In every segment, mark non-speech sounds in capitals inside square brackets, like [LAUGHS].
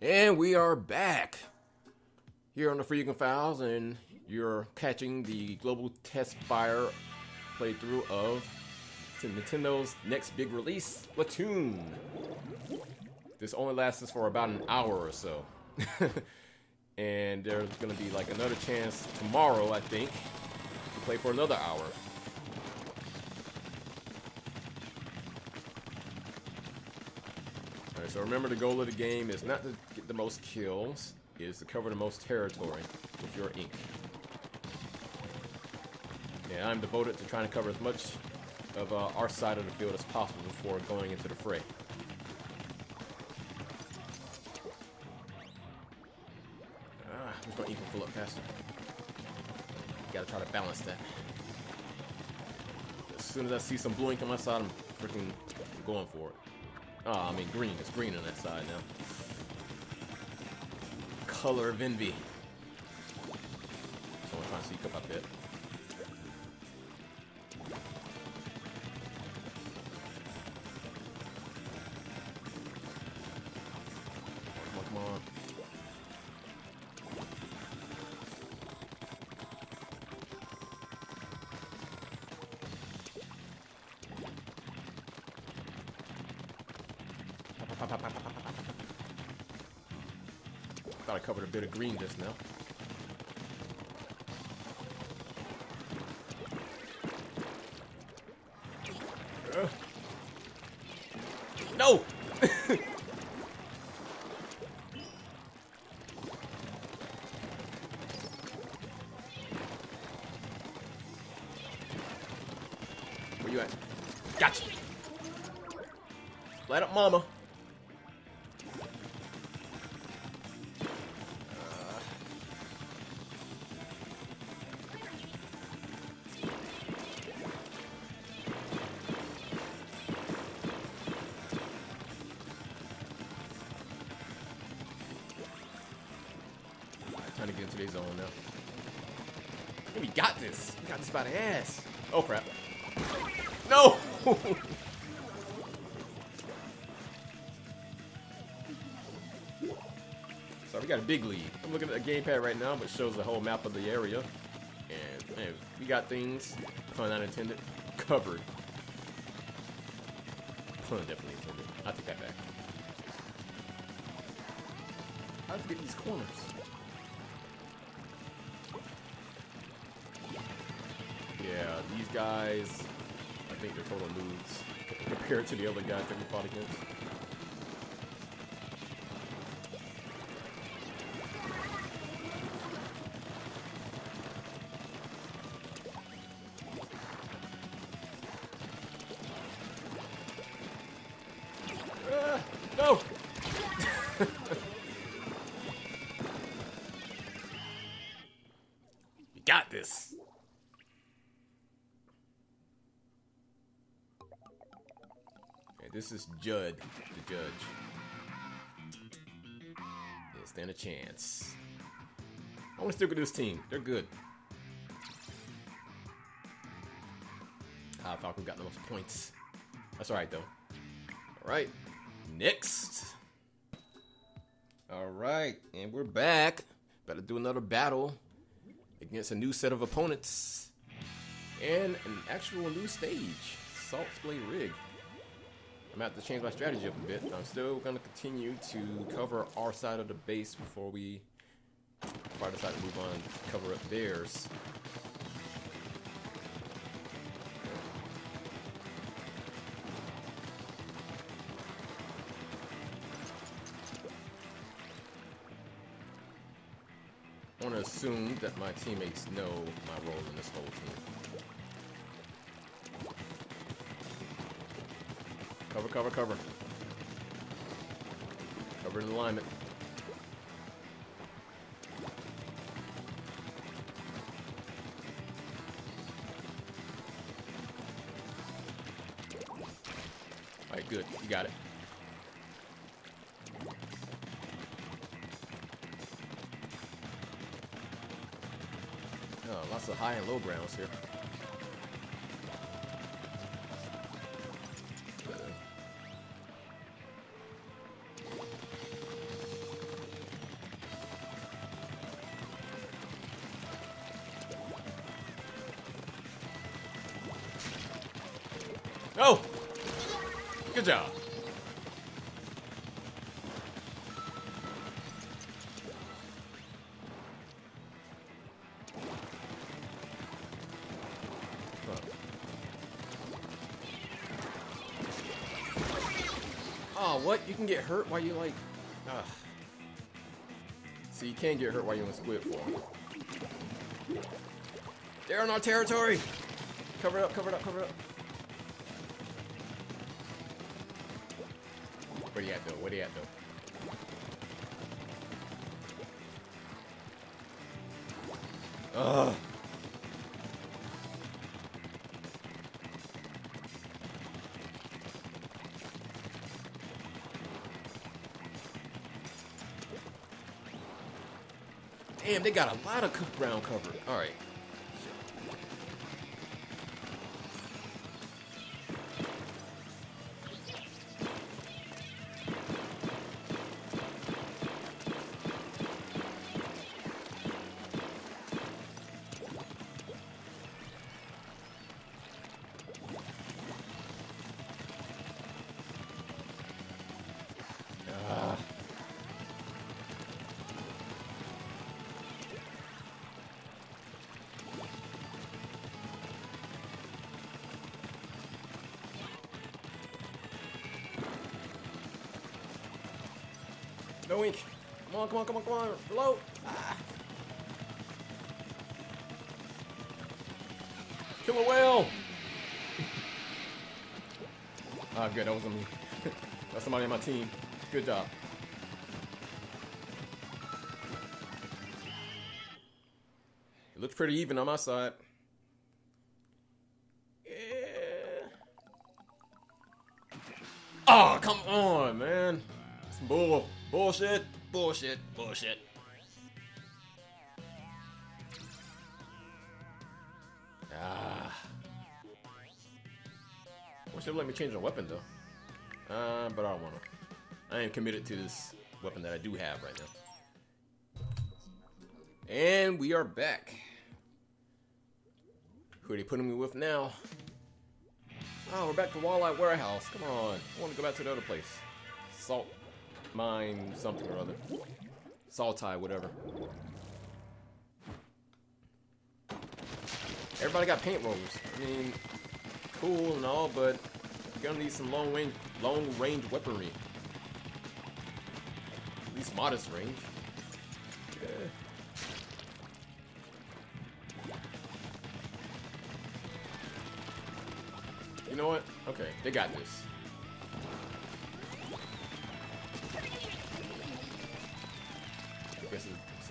And we are back here on the Froyuken Files, and you're catching the global test fire playthrough of Nintendo's next big release, Splatoon. This only lasts for about an hour or so. [LAUGHS] and there's gonna be like another chance tomorrow, I think, to play for another hour. Alright, so remember the goal of the game is not to get the most kills, is to cover the most territory with your ink. Yeah, I'm devoted to trying to cover as much of uh, our side of the field as possible before going into the fray. Ah, who's my ink will fill up faster? Gotta try to balance that. As soon as I see some blue ink on my side, I'm freaking going for it. Oh, I mean green. It's green on that side now. Color of envy. Someone trying to sneak up a bit. Thought I covered a bit of green just now. Ugh. No! [LAUGHS] Where you at? Gotcha! Light up mama. Ass. Oh crap. No! [LAUGHS] so we got a big lead. I'm looking at the gamepad right now, which shows the whole map of the area. And man, we got things, pun not intended, covered. Pun definitely intended. I'll take that back. I forget these corners. Yeah, these guys, I think they're total c- [LAUGHS] compared to the other guys that we fought against. Ah, no! [LAUGHS] got this. This is Judd, the judge. Yeah, stand a chance. I want to stick with this team. They're good. Ah, Falcon got the most points. That's alright, though. Alright, next. Alright, and we're back. Better do another battle against a new set of opponents and an actual new stage, Salt Splay Rig. I'm gonna have to change my strategy up a bit. I'm still gonna continue to cover our side of the base before we before I decide to move on to cover up theirs. I want to assume that my teammates know my role in this whole team. Cover, cover, cover. Cover in alignment. Alright, good. You got it. Oh, lots of high and low grounds here. What? You can get hurt while you like... Ugh. So you can't get hurt while you're in squid form. They're in our territory! Cover it up, cover it up, cover it up. Where you at though? Where you at though? Ugh. Damn, they got a lot of ground cover. All right. No ink. Come on, come on, come on, come on. Float. Ah. Kill a whale. [LAUGHS] ah, good. That wasn't me. [LAUGHS] That's somebody on my team. Good job. It looks pretty even on my side. Yeah. Oh, come on, man. Some bull. Bullshit. Bullshit. Bullshit. Ah. Wish they'd let me change a weapon, though. Uh, but I don't want to. I am committed to this weapon that I do have right now. And we are back. Who are they putting me with now? Oh, we're back to Walleye Warehouse. Come on. I want to go back to the other place. Salt mine something or other. Saltai, whatever. Everybody got paint rollers. I mean, cool and all, but you're gonna need some long range, long range weaponry. At least modest range. You know what? Okay, they got this.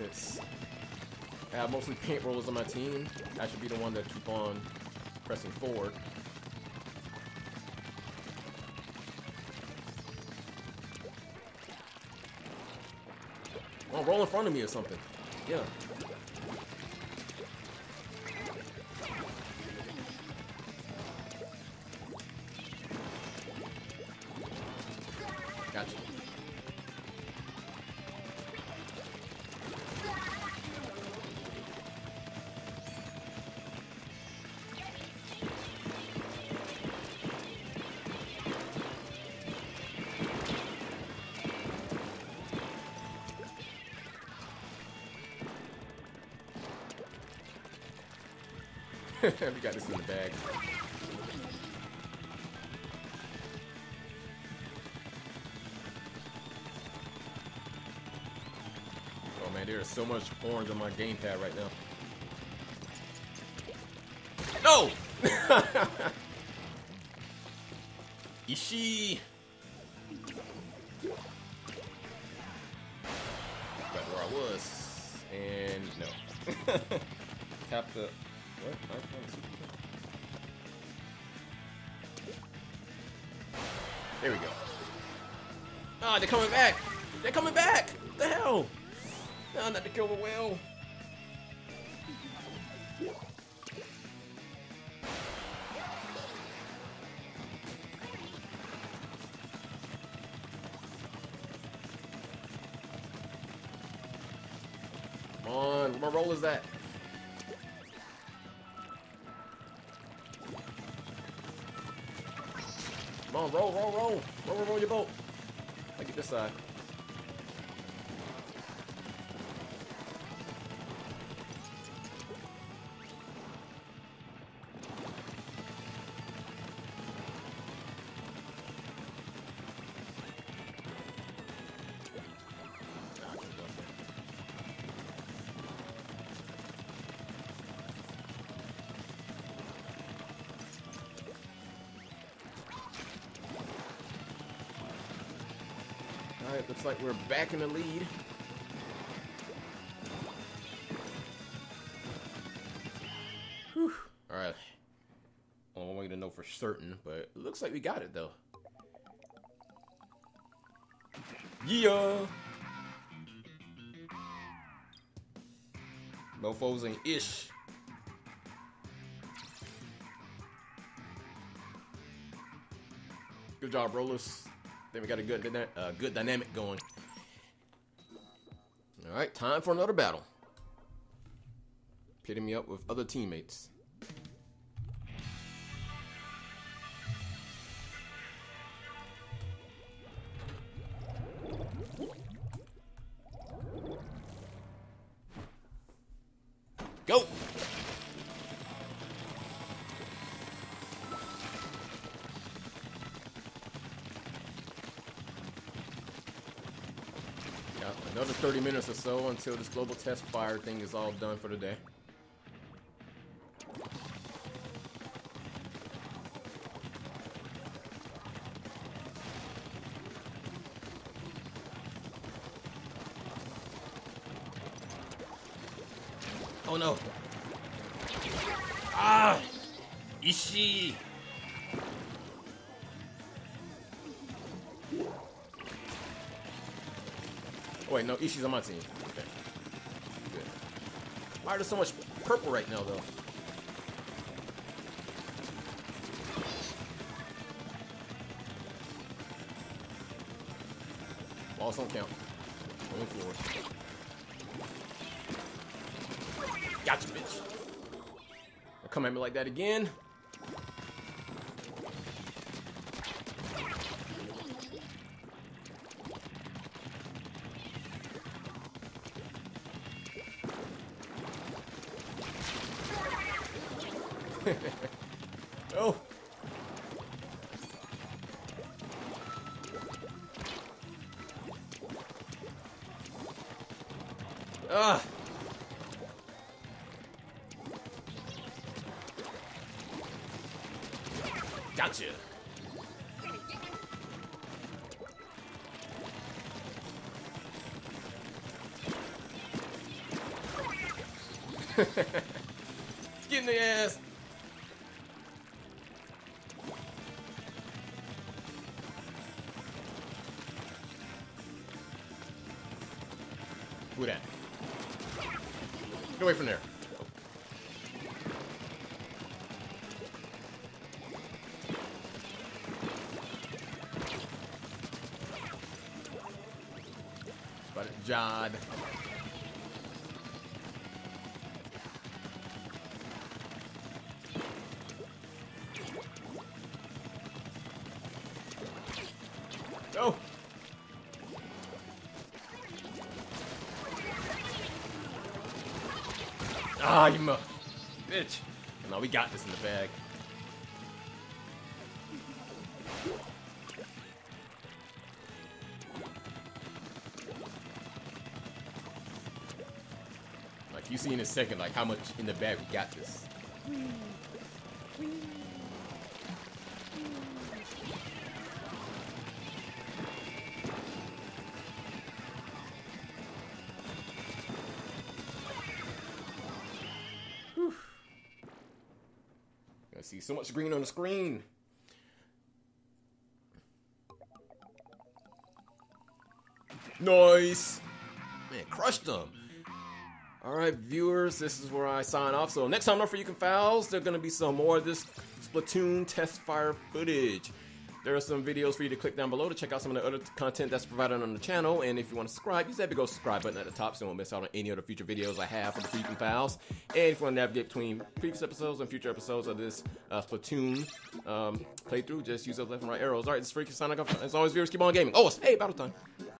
I have mostly paint rollers on my team, I should be the one that keep on pressing forward. Oh, roll in front of me or something. Yeah. [LAUGHS] we got this in the bag. Oh man, there is so much orange on my gamepad right now. No! [LAUGHS] Ishii! Back where I was. And no. [LAUGHS] Tap the what? I can't see. There we go. Ah, they're coming back! They're coming back! What the hell? No, not to kill the whale. Come on, where my roll is that? On, roll, roll, roll. Roll, roll, roll your boat. I get this side. Alright, looks like we're back in the lead. Whew. Alright. Well, one way to know for certain, but it looks like we got it though. Yeah! Mofos and ish. Good job, Rollers. Then we got a good, uh, good dynamic going. All right, time for another battle. Pitting me up with other teammates. Go! 30 minutes or so until this global test fire thing is all done for the day. Oh no. Ah! Ishii! Wait, no, Ishii's on my team. Okay. Good. Why are there so much purple right now, though? Balls don't count. Only floors. Gotcha, bitch. Don't come at me like that again. [LAUGHS] oh. Ah. Gotcha. [LAUGHS] Get in the ass. Who that? Get away from there. But Jod. You mu- bitch. No, we got this in the bag. Like you see in a second, like how much in the bag we got this. So much green on the screen. Nice. Man, crushed them. All right, viewers, this is where I sign off. So next time, not for you can fouls. There's gonna be some more of this Splatoon test fire footage. There are some videos for you to click down below to check out some of the other content that's provided on the channel. And if you want to subscribe, use that big old subscribe button at the top so you won't miss out on any other future videos I have for the Froyuken Files. And if you want to navigate between previous episodes and future episodes of this uh, Splatoon um, playthrough, just use those left and right arrows. All right, this is signing off. As always, viewers, keep on gaming. Oh, hey, battle time.